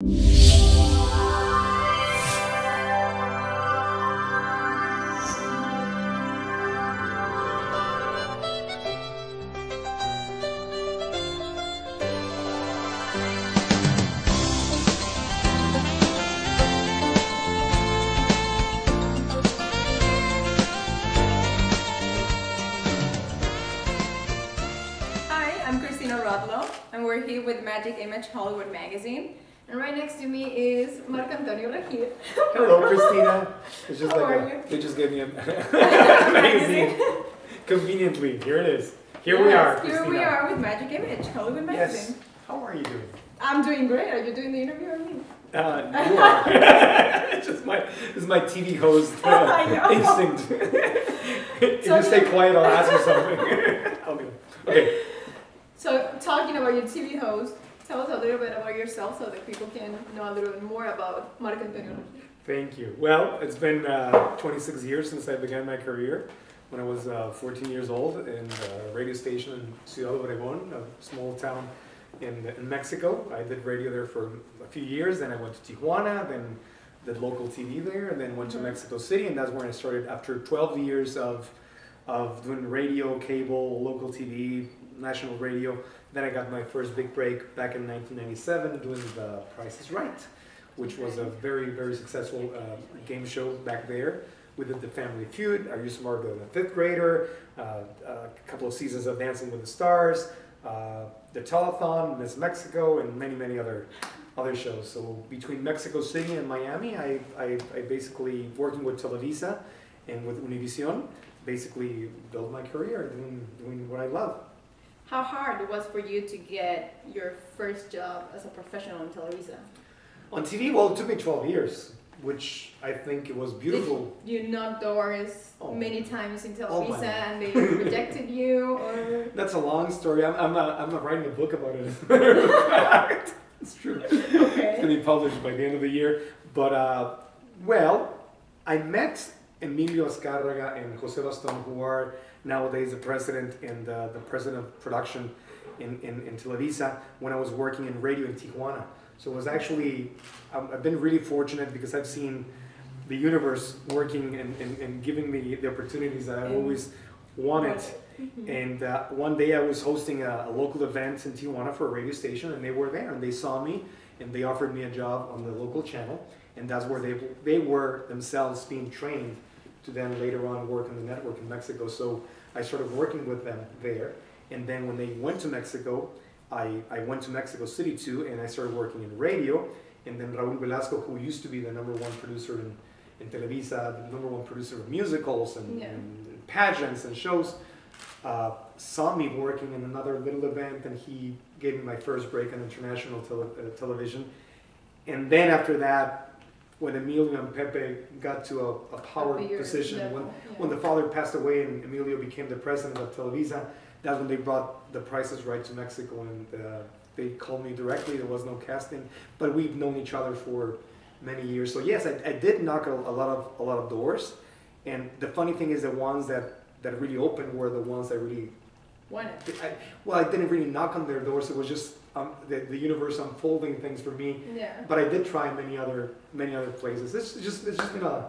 Hi, I'm Cristina Rodlo, and we're here with Magic Image Hollywood Magazine. And right next to me is Marco Antonio Regil. Hello, Cristina. It's just How like are a, you? they just gave me a magazine. Conveniently, here it is. Here we Yes, are, Here Cristina. we are with Magic Image Hollywood Yes. How are you doing? I'm doing great. Are you doing the interview or me? Uh, you are. it's just my this is my TV host uh, instinct. if So you stay quiet, I'll ask you something. I'll. Okay. So, talking about your TV host, tell us a little bit about yourself so that people can know a little bit more about Marco Antonio Thank you. Well, it's been uh, 26 years since I began my career. When I was uh, 14 years old in a radio station in Ciudad Obregón, a small town in, in Mexico. I did radio there for a few years. Then I went to Tijuana, then did local TV there, and then went to Mhm. Mexico City. And that's where I started after 12 years of, of doing radio, cable, local TV, national radio. Then I got my first big break back in 1997 doing The Price is Right which was a very, very successful uh, game show back there. We did the Family Feud. I used to than a fifth grader. Uh, a couple of seasons of Dancing with the Stars, uh, the Telethon, Miss Mexico, and many, many other other shows. So between Mexico City and Miami, I, I, I basically working with Televisa and with Univision, basically built my career doing doing what I love. How hard it was for you to get your first job as a professional in Televisa? On TV, well, it took me 12 years, which I think it was beautiful. You knocked doors Oh. many times in Oh, Televisa my. and they rejected you, or That's a long story. I'm, I'm, not, I'm not writing a book about it. As a matter of fact. it's true. Okay. It's going to be published by the end of the year. But, uh, well, I met Emilio Azcárraga and Jose Baston, who are nowadays the president and uh, the president of production in, in, in Televisa, when I was working in radio in Tijuana. So it was actually, um, I've been really fortunate because I've seen the universe working and, and, and giving me the opportunities that I And- always wanted. Mhm. And uh, one day I was hosting a, a local event in Tijuana for a radio station, and they were there, and they saw me, and they offered me a job on the local channel, and that's where they they were themselves being trained to then later on work on the network in Mexico. So I started working with them there, and then when they went to Mexico, I, I went to Mexico City too, and I started working in radio, and then Raúl Velasco, who used to be the number one producer in, in Televisa, the number one producer of musicals and, Yeah. and pageants and shows, uh, saw me working in another little event, and he gave me my first break on international tele- uh, television. And then after that, when Emilio and Pepe got to a, a power position, when, yeah. when the father passed away and Emilio became the president of Televisa, that's when they brought the Price is Right to Mexico, and uh, they called me directly. There was no casting, but we've known each other for many years. So yes, I, I did knock a, a lot of a lot of doors, and the funny thing is, the ones that that really opened were the ones that really Won it. I, well, I didn't really knock on their doors. It was just um, the, the universe unfolding things for me. Yeah. But I did try many other many other places. It's just it's just been a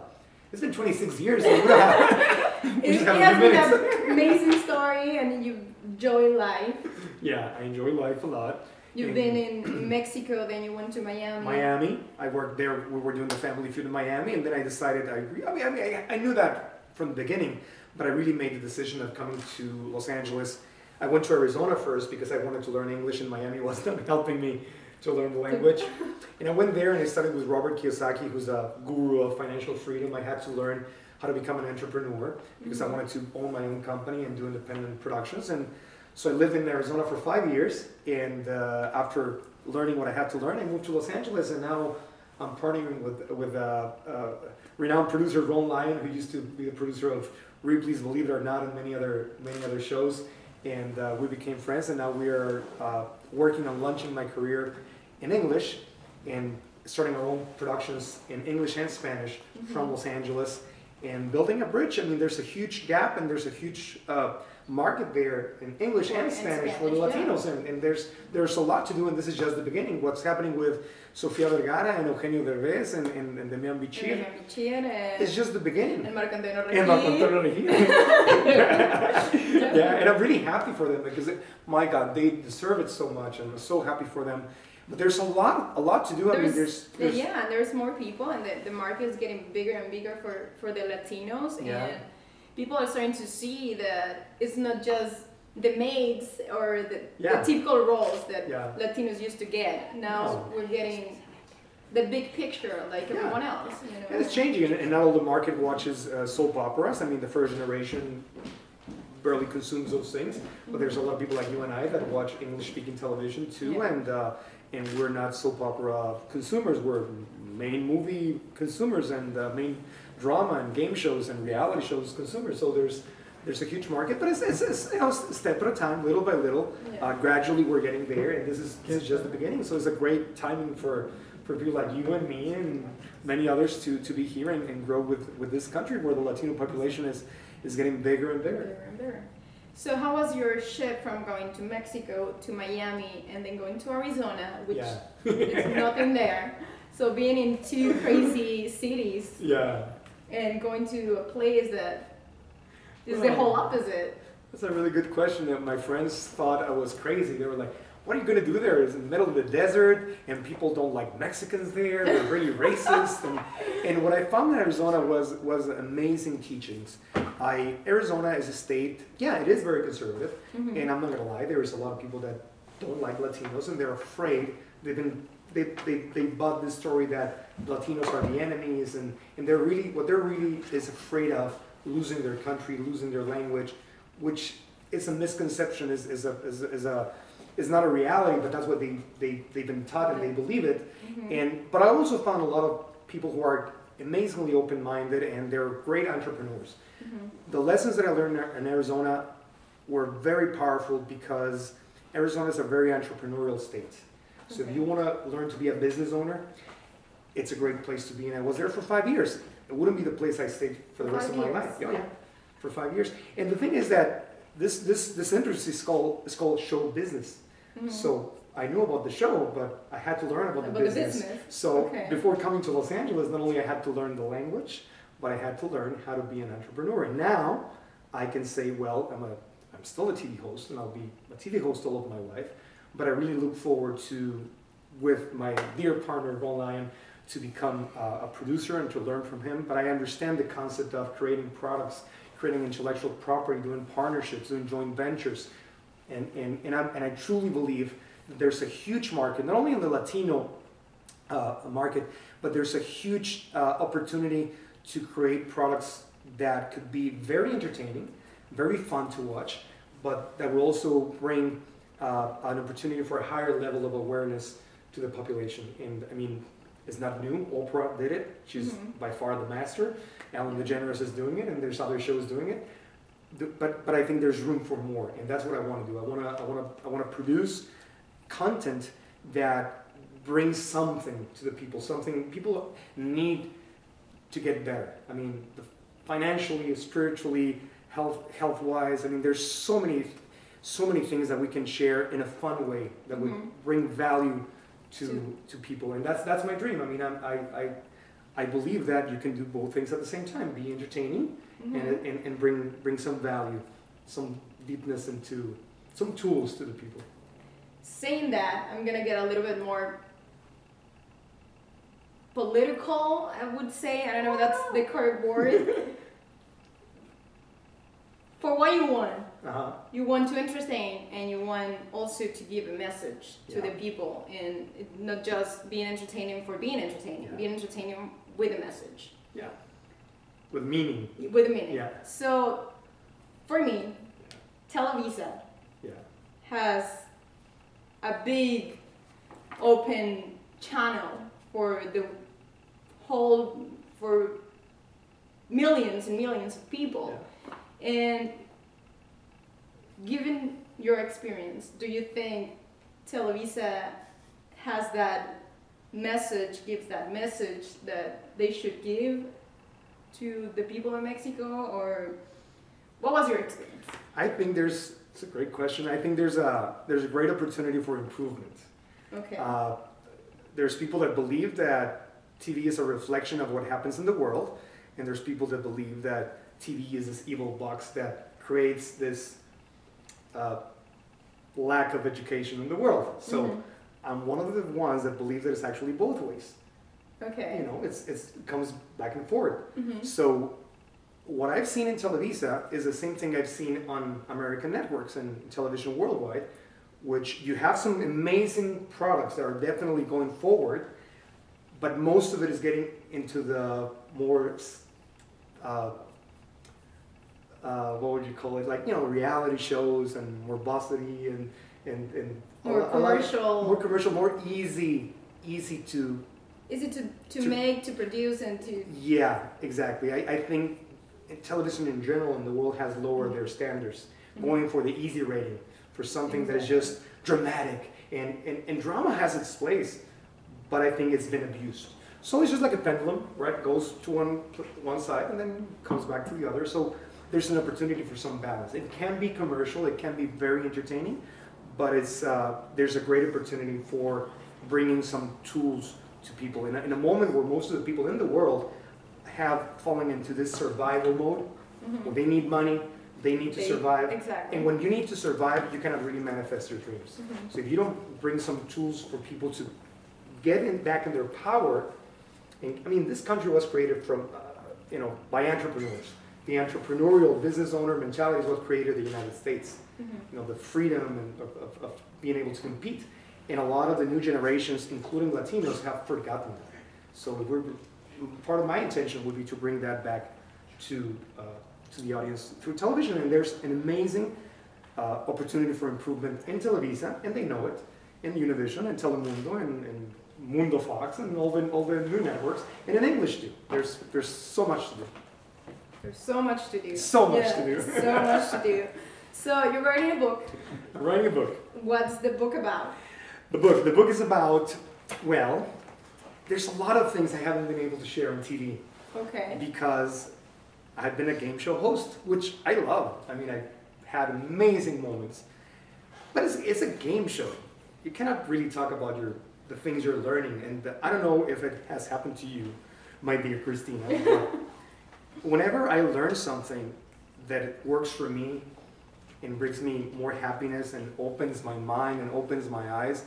it's been 26 years. So we don't we It, it has been an amazing story, and you enjoy life. Yeah, I enjoy life a lot. You've In been in Mexico, then you went to Miami. Miami, I worked there. We were doing the family feud in Miami, and then I decided I I mean, I, mean I, I knew that from the beginning, but I really made the decision of coming to Los Angeles. I went to Arizona first because I wanted to learn English, and Miami was not helping me to learn the language. and I went there and I studied with Robert Kiyosaki, who's a guru of financial freedom. I had to learn how to become an entrepreneur because I wanted to own my own company and do independent productions. And so I lived in Arizona for five years, and uh, after learning what I had to learn, I moved to Los Angeles, and now I'm partnering with with uh, uh, renowned producer Ron Lyon, who used to be the producer of Ripley's Believe It or Not and many other many other shows, and uh, we became friends, and now we are uh, working on launching my career in English and starting our own productions in English and Spanish from Los Angeles and building a bridge. I mean, there's a huge gap and there's a huge uh, market there in English and And Spanish, for the Spanish, yeah. Latinos, and, and there's there's a lot to do, and this is just the beginning. What's happening with Sofia Vergara and Eugenio Derbez and, and, and Demian Bichir Elena Bichir and, it's just the beginning. and Marco Antonio And Marco Antonio Regil. yeah, and I'm really happy for them because, it, my God, they deserve it so much, and I'm so happy for them. But there's a lot, a lot to do. I mean, there's, there's yeah, and there's more people, and the, the market is getting bigger and bigger for, for the Latinos, Yeah. and people are starting to see that it's not just the maids or the, Yeah. the typical roles that Yeah. Latinos used to get. Now No. we're getting the big picture like Yeah. everyone else. You know? And it's changing, and, and not all the market watches uh, soap operas. I mean, the first generation barely consumes those things, but there's a lot of people like you and I that watch English-speaking television too, and uh, and we're not soap opera consumers. We're main movie consumers and uh, main drama and game shows and reality shows consumers. So there's there's a huge market, but it's, it's, it's you know, a step at a time, little by little. Yeah. Uh, gradually, we're getting there, and this is this is just the beginning. So it's a great timing for for people like you and me and many others to, to be here and, and grow with, with this country where the Latino population is is getting bigger and bigger. Bigger and bigger. So how was your shift from going to Mexico to Miami and then going to Arizona, which Yeah. is nothing there. So being in two crazy cities Yeah. and going to a place that is the whole opposite. That's a really good question that my friends thought I was crazy. They were like, what are you going to do there? It's in the middle of the desert and people don't like Mexicans there. They're really racist. And, and what I found in Arizona was, was amazing teachings. I, Arizona is a state, yeah, it is very conservative. Mhm. And I'm not going to lie, there is a lot of people that don't like Latinos and they're afraid. They've been, they, they, they bought this story that Latinos are the enemies and, and they're really, what they're really is afraid of losing their country, losing their language, which is a misconception, is, is, a, is, a, is, a, is not a reality, but that's what they, they, they've been taught and they believe it. Mhm. And, but I also found a lot of people who are amazingly open-minded and they're great entrepreneurs. Mhm. The lessons that I learned in Arizona were very powerful because Arizona is a very entrepreneurial state. So if you want to learn to be a business owner, it's a great place to be. And I was there for five years. It wouldn't be the place I stayed for the rest Five of my years. life. Oh, yeah, for five years. And the thing is that this this this industry is called is called show business. Mhm. So I knew about the show, but I had to learn about, About the the business. business. So Okay. before coming to Los Angeles, not only I had to learn the language, but I had to learn how to be an entrepreneur. And now I can say, well, I'm a I'm still a TV host, and I'll be a TV host all of my life. But I really look forward to, with my dear partner Ron Lyon, to become uh, a producer and to learn from him. But I understand the concept of creating products, creating intellectual property, doing partnerships, doing joint ventures, and and and, i and I truly believe that there's a huge market, not only in the Latino uh, market, but there's a huge uh, opportunity to create products that could be very entertaining, very fun to watch, but that will also bring uh, an opportunity for a higher level of awareness to the population. And I mean, it's not new. Oprah did it. She's Mhm. by far the master. Ellen DeGeneres is doing it, and there's other shows doing it. But but I think there's room for more, and that's what I want to do. I want to I want to I want to produce content that brings something to the people. Something people need to get better. I mean, the, financially, spiritually, health health wise. I mean, there's so many so many things that we can share in a fun way that would Mhm. bring value to To- to people, and that's that's my dream. I mean, I'm, I I I believe that you can do both things at the same time: be entertaining Mhm. and, and and bring bring some value, some deepness into some tools to the people. Saying that, I'm gonna get a little bit more political, I would say. I don't know if that's the correct word. For what you want, Uh-huh. you want to entertain and you want also to give a message to Yeah. the people and not just being entertaining for being entertaining, Yeah. being entertaining with a message, Yeah. With meaning. with a meaning. Yeah. So, for me, Televisa Yeah. has a big open channel for the whole for millions and millions of people and given your experience do you think televisa has that message gives that message that they should give to the people in mexico or what was your experience I think there's, it's a great question. I think there's a, there's a great opportunity for improvement. Okay. Uh, there's people that believe that TV is a reflection of what happens in the world, and there's people that believe that TV is this evil box that creates this uh, lack of education in the world. So Mhm. I'm one of the ones that believe that it's actually both ways. Okay. You know, it's, it's it comes back and forth. Mhm. So what I've seen in Televisa is the same thing I've seen on American networks and television worldwide, which you have some amazing products that are definitely going forward, but most of it is getting into the more, uh, uh, what would you call it? Like, you know, reality shows and more bossity and, and, and More lot- commercial. more commercial, more easy, easy to Is it to, to To- make, to produce, and to yeah, exactly. I, I think television in general in the world has lowered their standards, going for the easy rating, for something that is just dramatic. And, and, and drama has its place, but I think it's been abused. So it's just like a pendulum, right? Goes to one, one side and then comes back to the other. So there's an opportunity for some balance. It can be commercial, it can be very entertaining, but it's, uh, there's a great opportunity for bringing some tools to people in a, in a moment where most of the people in the world have fallen into this survival mode where they need money, they need to They- survive. exactly. And when you need to survive, you cannot really manifest your dreams. Mhm. So if you don't bring some tools for people to get in, back in their power, and, I mean, this country was created from, uh, you know, by entrepreneurs. The entrepreneurial business owner mentality is what created the United States. Mhm. You know, the freedom and of, of, of being able to compete. And a lot of the new generations, including Latinos, have forgotten that. So we're, part of my intention would be to bring that back to, uh, to the audience through television. And there's an amazing uh, opportunity for improvement in Televisa, and they know it, in Univision and Telemundo and, and Mundo Fox and all the, all the new networks, and in English too. There's, there's so much to do. There's so much to do. So much Yeah, to do. so much to do. So you're writing a book. I'm writing a book. What's the book about? The book, the book is about, well, there's a lot of things I haven't been able to share on TV Okay. because I've been a game show host, which I love. I mean, I've had amazing moments, but it's, it's a game show. You cannot really talk about your the things you're learning, and the, I don't know if it has happened to you, my dear Cristina. whenever I learn something that works for me and brings me more happiness and opens my mind and opens my eyes,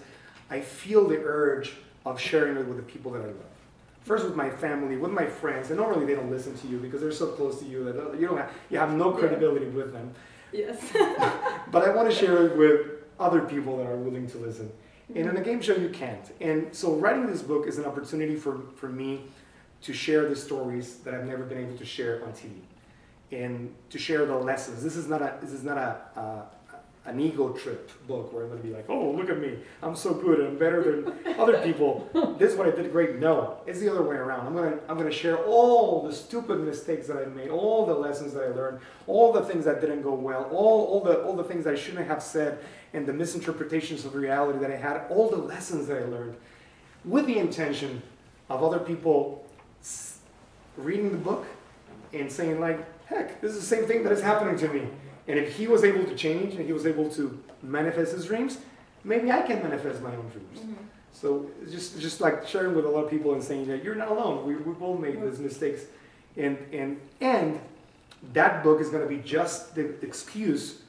I feel the urge of sharing it with the people that I love. First with my family, with my friends, and normally they don't listen to you because they're so close to you that uh, you don't have, you have no credibility with them. Yes. But I want to share it with other people that are willing to listen. And in a game show, you can't. And so writing this book is an opportunity for, for me to share the stories that I've never been able to share on TV, and to share the lessons. This is not a this is not a, an ego trip book where I'm going to be like, oh look at me, I'm so good, I'm better than other people. This is what I did great. No, it's the other way around. I'm gonna I'm gonna share all the stupid mistakes that I made, all the lessons that I learned, all the things that didn't go well, all all the all the things I shouldn't have said, and the misinterpretations of reality that I had, all the lessons that I learned, with the intention of other people reading the book and saying like, heck, this is the same thing that is happening to me. And if he was able to change and he was able to manifest his dreams, maybe I can manifest my own dreams. Mhm. So just just like sharing with a lot of people and saying that you're not alone. We we've all made these mistakes, and and and that book is going to be just the excuse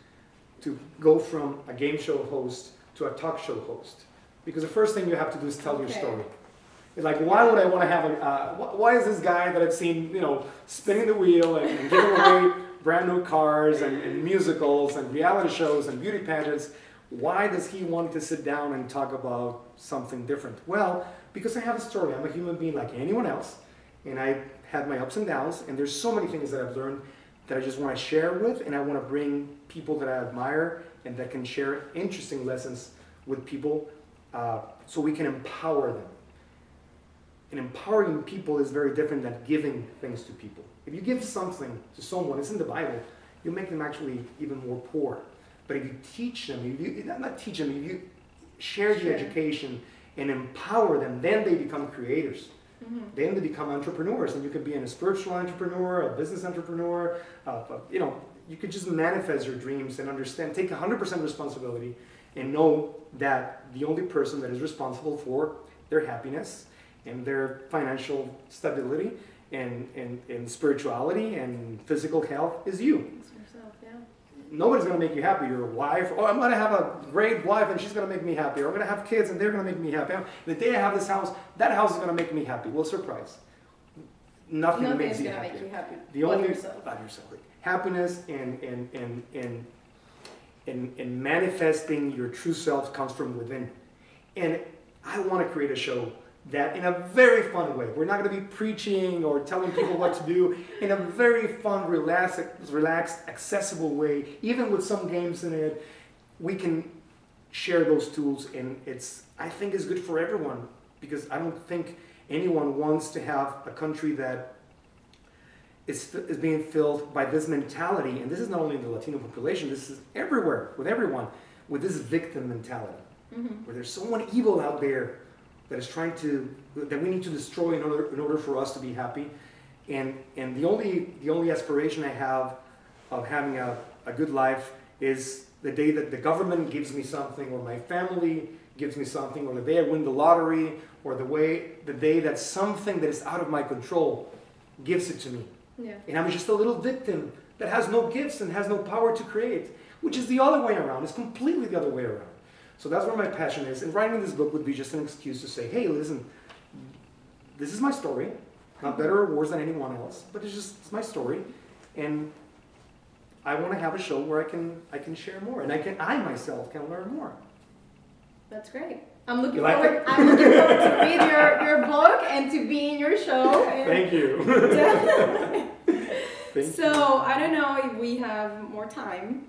to go from a game show host to a talk show host, because the first thing you have to do is tell your story. It's like why would I want to have a uh, why is this guy that I've seen you know spinning the wheel and, and giving away brand new cars and, and musicals and reality shows and beauty pageants why does he want to sit down and talk about something different? Well, because I have a story. I'm a human being like anyone else, and I have my ups and downs, and there's so many things that I've learned that I just want to share with, and I want to bring people that I admire and that can share interesting lessons with people uh, so we can empower them. And empowering people is very different than giving things to people. If you give something to someone, it's in the Bible, you make them actually even more poor. But if you teach them, if you not- teach them, if you share the education and empower them, then they become creators. Mhm. Then they become entrepreneurs, and you could be in a spiritual entrepreneur, a business entrepreneur, uh, uh, you know, you could just manifest your dreams and understand, take 100% responsibility, and know that the only person that is responsible for their happiness and their financial stability and, and, and spirituality and physical health is you. It's yourself, yeah. Nobody's gonna make you happy. Your wife, oh, I'm gonna have a great wife and she's gonna make me happy. Or I'm gonna have kids and they're gonna make me happy. The day I have this house, that house is gonna make me happy. Well, surprise. Nothing Nothing's makes you happy. make you happy. The only yourself. yourself. Happiness and and and and and, and manifesting your true self comes from within. And I want to create a show that in a very fun way. We're not going to be preaching or telling people what to do. In a very fun, relaxed, relaxed, accessible way, even with some games in it, we can share those tools and it's I think is good for everyone because I don't think anyone wants to have a country that is, is being filled by this mentality, and this is not only in the Latino population, this is everywhere, with everyone, with this victim mentality, Mhm. where there's someone evil out there that is trying to, that we need to destroy in order, in order for us to be happy. And, and the, only, the only aspiration I have of having a, a good life is the day that the government gives me something, or my family gives me something, or the day I win the lottery, or the, way, the day that something that is out of my control gives it to me. Yeah. And I'm just a little victim that has no gifts and has no power to create, which is the other way around. It's completely the other way around. So that's where my passion is. And writing this book would be just an excuse to say, hey, listen, this is my story. Not mm-hmm. better or worse than anyone else, but it's just it's my story. And I want to have a show where I can I can share more and I can I myself can learn more. That's great. I'm looking like forward. it? I'm looking forward to read your, your book and to be in your show. Thank you. Definitely. Thank so I don't know if we have more time.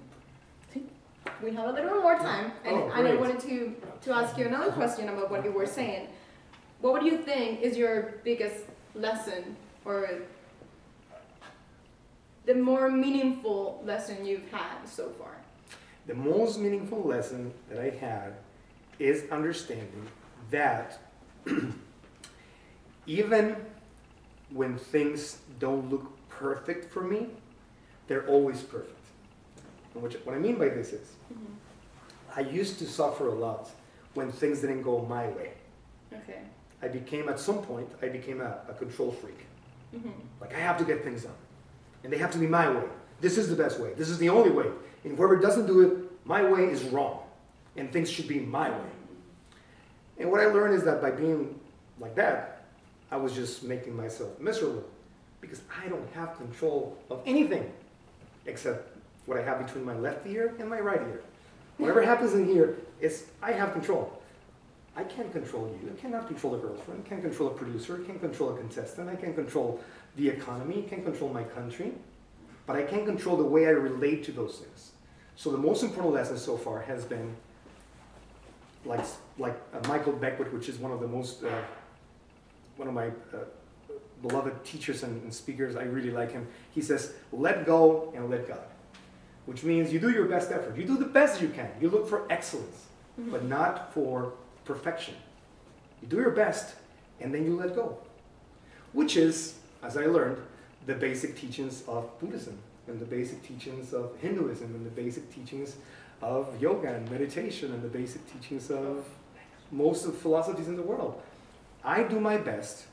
We have a little more time, and, Oh, and I wanted to to ask you another question about what you were saying. What would you think is your biggest lesson, or the more meaningful lesson you've had so far? The most meaningful lesson that I had is understanding that even when things don't look perfect for me, they're always perfect. And which, what I mean by this is, I used to suffer a lot when things didn't go my way. Okay. I became, at some point, I became a, a control freak. hmm Like, I have to get things done. And they have to be my way. This is the best way. This is the only way. And whoever doesn't do it my way is wrong. And things should be my way. And what I learned is that by being like that, I was just making myself miserable. Because I don't have control of anything except what I have between my left ear and my right ear. Whatever happens in here, it's I have control. I can't control you. I cannot control a girlfriend. Can't control a producer. Can't control a contestant. I can't control the economy. Can't control my country. But I can control the way I relate to those things. So the most important lesson so far has been like like uh, Michael Beckwith, which is one of the most uh, one of my uh, beloved teachers and, and speakers. I really like him. He says, "Let go and let God," which means you do your best effort. You do the best you can. You look for excellence, Mm-hmm. but not for perfection. You do your best, and then you let go, which is, as I learned, the basic teachings of Buddhism and the basic teachings of Hinduism and the basic teachings of yoga and meditation and the basic teachings of most of the philosophies in the world. I do my best,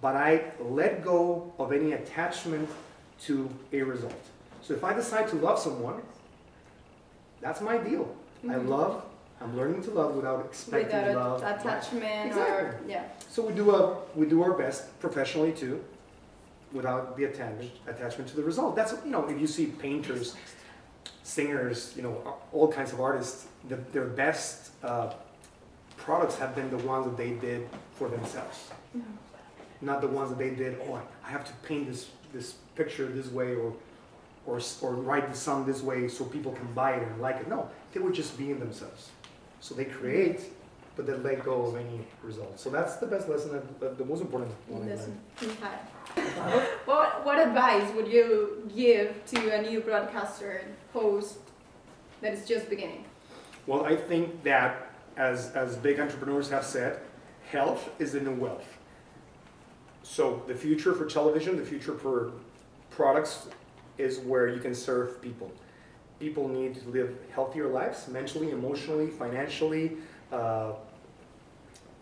but I let go of any attachment to a result. So if I decide to love someone, that's my deal. I Mhm. love, I'm learning to love without expecting Without love. attachment or Exactly. yeah. So we do a we do our best professionally too, without the attachment attachment to the result. That's you know if you see painters, singers, you know all kinds of artists, the, their best uh, products have been the ones that they did for themselves, not the ones that they did. Oh, I have to paint this this picture this way or. Or, or write the song this way so people can buy it and like it. No, they were just being themselves. So they create, but they let go of any result. So that's the best lesson, the most important one. I Listen, learned. you had. what what advice would you give to a new broadcaster and host that is just beginning? Well, I think that as, as big entrepreneurs have said, health is the new wealth. So the future for television, the future for products is where you can serve people. People need to live healthier lives, mentally, emotionally, financially, uh,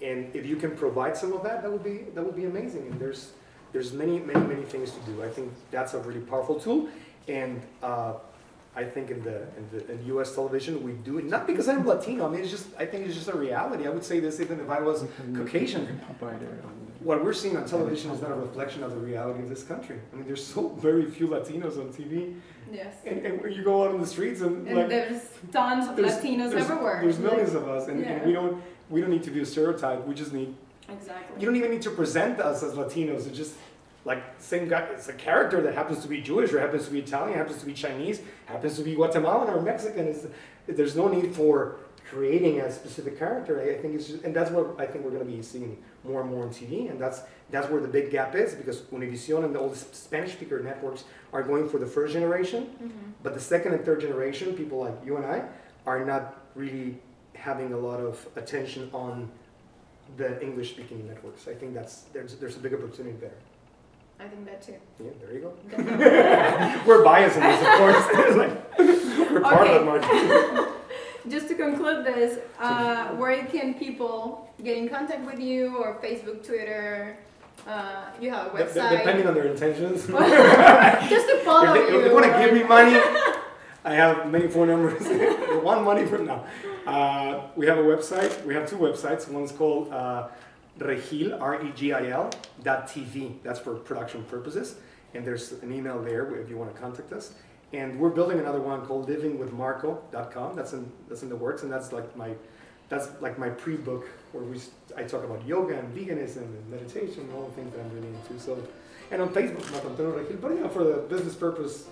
and if you can provide some of that, that would be that would be amazing. And there's there's many many many things to do. I think that's a really powerful tool, and uh, I think in the, in the in U.S. television we do it not because I'm Latino. I mean, it's just I think it's just a reality. I would say this even if I was Caucasian. What we're seeing on television is not a reflection of the reality of this country. I mean, there's so very few Latinos on TV, Yes. and, and when you go out on the streets and, And like there's tons of there's, Latinos there's, everywhere. there's Like- millions of us, and, Yeah. and we don't we don't need to be a stereotype. We just need Exactly. you don't even need to present us as Latinos. It's just like same guy. It's a character that happens to be Jewish or happens to be Italian, happens to be Chinese, happens to be Guatemalan or Mexican. It's, there's no need for creating a specific character. I, I think it's just, and that's what I think we're going to be seeing more and more on TV, and that's that's where the big gap is because Univision and all the Spanish speaker networks are going for the first generation, Mhm. but the second and third generation, people like you and I, are not really having a lot of attention on the English-speaking networks. I think that's there's there's a big opportunity there. I think that too. Yeah, there you go. We're biased in this, of course. Like, we're part Okay. of that market. Just to conclude this, uh, where can people get in contact with you or Facebook, Twitter? Uh, you have a De- de- website. depending on their intentions. Just to follow if they, you. if they want to give me money, I have many phone numbers. they want money from now. Uh, we have a website. We have two websites. One's called uh, Regil, R-E-G-I-L, dot TV. That's for production purposes. And there's an email there if you want to contact us. And we're building another one called livingwithmarco.com. That's in that's in the works, and that's like my that's like my pre-book where we I talk about yoga and veganism and meditation and all the things that I'm really into. So, and on Facebook, Marco Antonio Regil, but yeah, for the business purpose,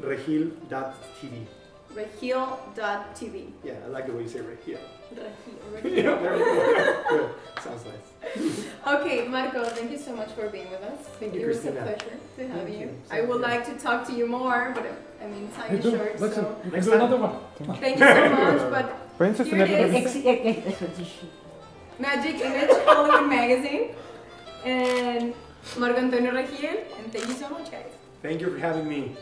regil.tv. Regil.tv. Yeah, I like the way you say Regil. Regil. yeah, there you go. Good. Sounds nice. Okay, Marco, thank you so much for being with us. Thank you, it was a pleasure to have Thank you. you. I would Same like to talk to you more, but I mean, time is do. short, Let's so do, Next do another one. thank you so much. But Princess Here it is. Ex- ex- Magic Image Hollywood Magazine and Marco Antonio Regil, and thank you so much, guys. Thank you for having me.